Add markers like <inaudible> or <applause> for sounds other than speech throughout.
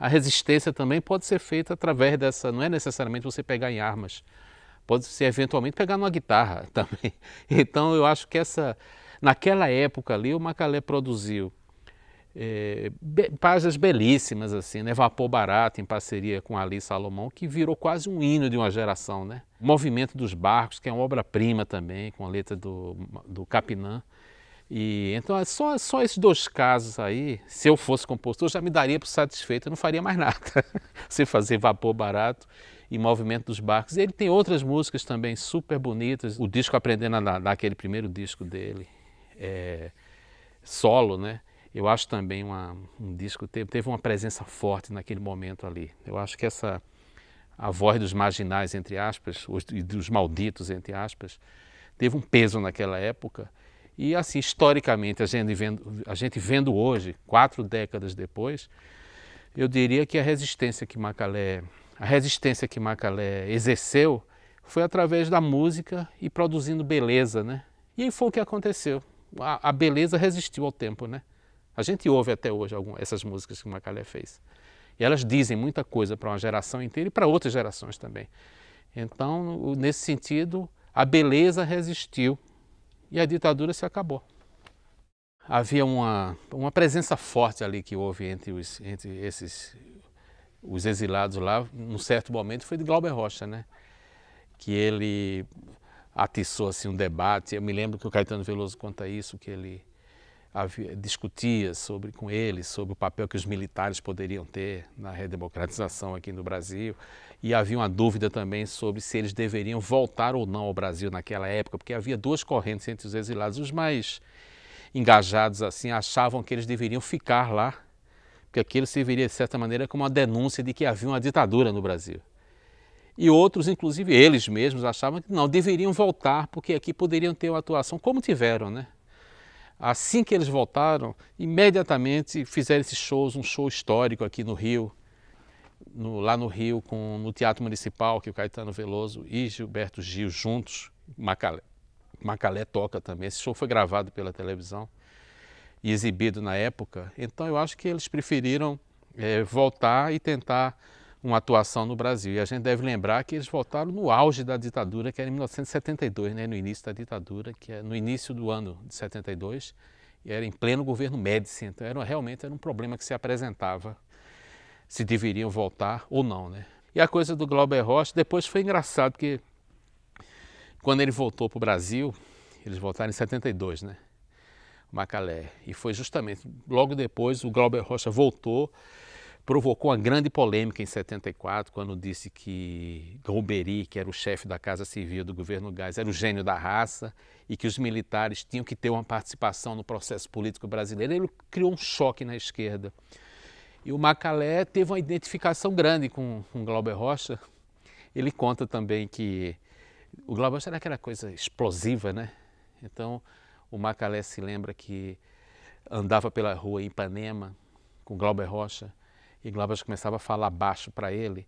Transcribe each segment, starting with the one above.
A resistência também pode ser feita através dessa, não é necessariamente você pegar em armas, pode ser eventualmente pegar numa guitarra <laughs> também. Então eu acho que essa, naquela época ali, o Macalé produziu é, be, páginas belíssimas, assim, né? Vapor Barato, em parceria com Ali Salomão, que virou quase um hino de uma geração, né? O Movimento dos Barcos, que é uma obra-prima também, com a letra do, do Capinã. E, então, é só, só esses dois casos aí, se eu fosse compositor, já me daria por satisfeito, eu não faria mais <laughs> nada. Se fazer Vapor Barato e Movimento dos Barcos. E ele tem outras músicas também super bonitas. O disco Aprendendo a Nadar, aquele primeiro disco dele, é, solo, né? eu acho também uma, um disco teve, teve uma presença forte naquele momento ali. Eu acho que essa a voz dos marginais entre aspas, os, dos malditos entre aspas, teve um peso naquela época. E assim, historicamente, a gente vendo, a gente vendo hoje, quatro décadas depois, eu diria que a resistência que Macalé, a resistência que Macalé exerceu foi através da música e produzindo beleza, né? E aí foi o que aconteceu. A, a beleza resistiu ao tempo, né? A gente ouve até hoje algumas, essas músicas que Macalé fez. E elas dizem muita coisa para uma geração inteira e para outras gerações também. Então, nesse sentido, a beleza resistiu e a ditadura se acabou. Havia uma, uma presença forte ali que houve entre, os, entre esses os exilados lá, num certo momento, foi de Glauber Rocha, né? Que ele atiçou assim, um debate. Eu me lembro que o Caetano Veloso conta isso, que ele discutia sobre, com eles sobre o papel que os militares poderiam ter na redemocratização aqui no Brasil. E havia uma dúvida também sobre se eles deveriam voltar ou não ao Brasil naquela época, porque havia duas correntes entre os exilados. Os mais engajados assim achavam que eles deveriam ficar lá, porque aquilo serviria de certa maneira como uma denúncia de que havia uma ditadura no Brasil. E outros, inclusive eles mesmos, achavam que não, deveriam voltar, porque aqui poderiam ter uma atuação como tiveram, né? Assim que eles voltaram, imediatamente fizeram esses shows, um show histórico aqui no Rio, no, lá no Rio, com, no Teatro Municipal, que o Caetano Veloso e Gilberto Gil juntos, Macalé, Macalé toca também. Esse show foi gravado pela televisão e exibido na época. Então eu acho que eles preferiram é, voltar e tentar uma atuação no Brasil. E a gente deve lembrar que eles voltaram no auge da ditadura, que era em 1972, né, no início da ditadura, que é no início do ano de 72, e era em pleno governo Médici. Então era, realmente era um problema que se apresentava, se deveriam voltar ou não. Né? E a coisa do Glauber Rocha depois foi engraçado, porque quando ele voltou para o Brasil, eles voltaram em 72, né? Macalé. E foi justamente logo depois o Glauber Rocha voltou provocou uma grande polêmica em 74, quando disse que Golbery, que era o chefe da Casa Civil do governo Gás, era o gênio da raça e que os militares tinham que ter uma participação no processo político brasileiro. Ele criou um choque na esquerda. E o Macalé teve uma identificação grande com, com Glauber Rocha. Ele conta também que o Glauber Rocha era aquela coisa explosiva, né? Então, o Macalé se lembra que andava pela rua em Ipanema com Glauber Rocha e Globas começava a falar baixo para ele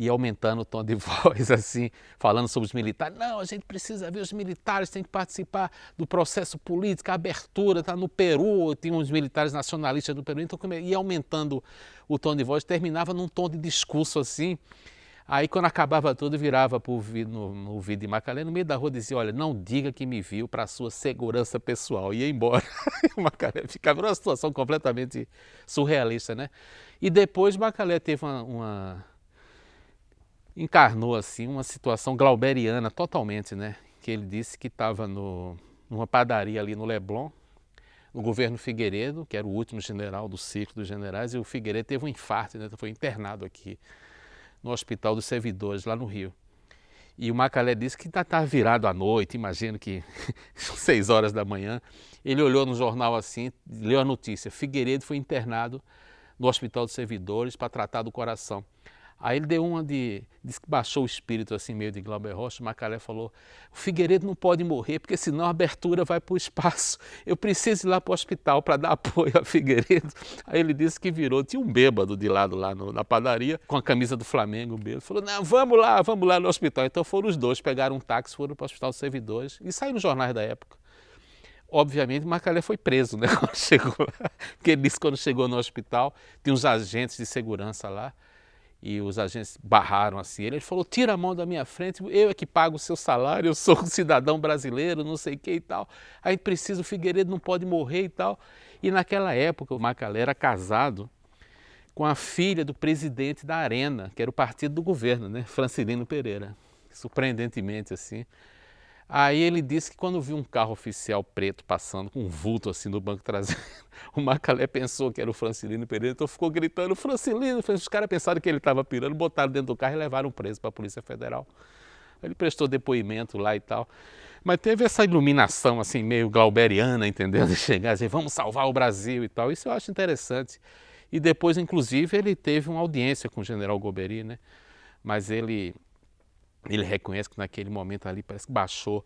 e aumentando o tom de <laughs> voz, assim, falando sobre os militares. Não, a gente precisa ver os militares, tem que participar do processo político, a abertura está no Peru, tinha uns militares nacionalistas do Peru, então ia aumentando o tom de voz, terminava num tom de discurso assim. Aí quando acabava tudo, virava pro, no, no vídeo de Macalé, no meio da rua dizia, olha, não diga que me viu para sua segurança pessoal. E ia embora. <laughs> o Macalé ficava numa situação completamente surrealista, né? E depois Macalé teve uma, uma, encarnou assim uma situação glauberiana totalmente, né? Que ele disse que estava numa padaria ali no Leblon, no governo Figueiredo, que era o último general do ciclo dos generais, e o Figueiredo teve um infarto, né? Foi internado aqui no Hospital dos Servidores, lá no Rio. E o Macalé disse que está tá virado à noite, imagino que <laughs> seis horas da manhã. Ele olhou no jornal assim, leu a notícia: Figueiredo foi internado no Hospital dos Servidores para tratar do coração. Aí ele deu uma de. Disse que baixou o espírito assim, meio de Glauber Rocha. Macalé falou: o Figueiredo não pode morrer, porque senão a abertura vai para o espaço. Eu preciso ir lá para o hospital para dar <laughs> apoio a Figueiredo. Aí ele disse que virou. Tinha um bêbado de lado lá no, na padaria, com a camisa do Flamengo, um bêbado. Falou: não, vamos lá, vamos lá no hospital. Então foram os dois, pegaram um táxi, foram para o Hospital dos Servidores e saíram nos jornais da época. Obviamente, Macalé foi preso, né, <laughs> quando chegou lá. Porque ele disse que quando chegou no hospital, tinha uns agentes de segurança lá, e os agentes barraram assim. Ele, ele falou: tira a mão da minha frente, eu é que pago o seu salário, eu sou um cidadão brasileiro, não sei o que e tal. Aí precisa, o Figueiredo não pode morrer e tal. E naquela época, o Macalé era casado com a filha do presidente da Arena, que era o partido do governo, né, Francilino Pereira. Surpreendentemente assim. Aí ele disse que quando viu um carro oficial preto passando com um vulto assim no banco traseiro, <laughs> o Macalé pensou que era o Francilino Pereira, então ficou gritando, Francilino, os caras pensaram que ele estava pirando, botaram dentro do carro e levaram preso para a Polícia Federal. Ele prestou depoimento lá e tal. Mas teve essa iluminação assim, meio glauberiana, entendeu? <laughs> De chegar dizer, vamos salvar o Brasil e tal. Isso eu acho interessante. E depois, inclusive, ele teve uma audiência com o general Goberi, né? Mas ele ele reconhece que naquele momento ali parece que baixou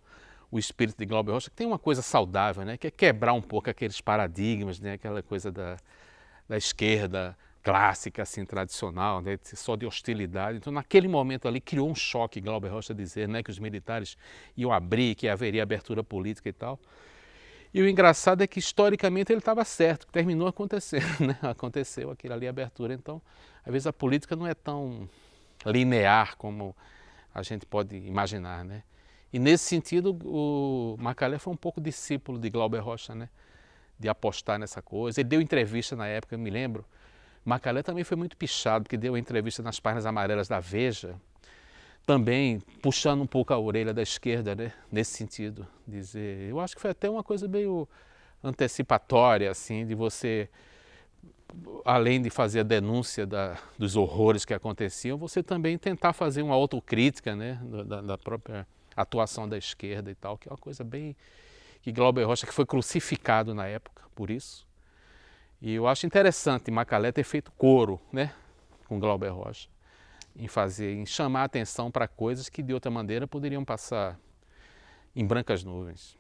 o espírito de Glauber Rocha, que tem uma coisa saudável, né? que é quebrar um pouco aqueles paradigmas, né? aquela coisa da, da esquerda clássica, assim, tradicional, né? só de hostilidade. Então, naquele momento ali, criou um choque, Glauber Rocha dizer né? que os militares iam abrir, que haveria abertura política e tal. E o engraçado é que, historicamente, ele estava certo, terminou acontecendo, né? <laughs> aconteceu aquilo ali, abertura. Então, às vezes a política não é tão linear como a gente pode imaginar, né? E nesse sentido, o Macalé foi um pouco discípulo de Glauber Rocha, né? De apostar nessa coisa. Ele deu entrevista na época, eu me lembro. Macalé também foi muito pichado, porque deu entrevista nas páginas amarelas da Veja, também puxando um pouco a orelha da esquerda, né? Nesse sentido, dizer, eu acho que foi até uma coisa meio antecipatória, assim, de você além de fazer a denúncia da, dos horrores que aconteciam, você também tentar fazer uma autocrítica né, da, da, própria atuação da esquerda e tal, que é uma coisa bem. que Glauber Rocha, que foi crucificado na época por isso. E eu acho interessante Macalé ter feito coro né, com Glauber Rocha, em fazer, em chamar a atenção para coisas que de outra maneira poderiam passar em brancas nuvens.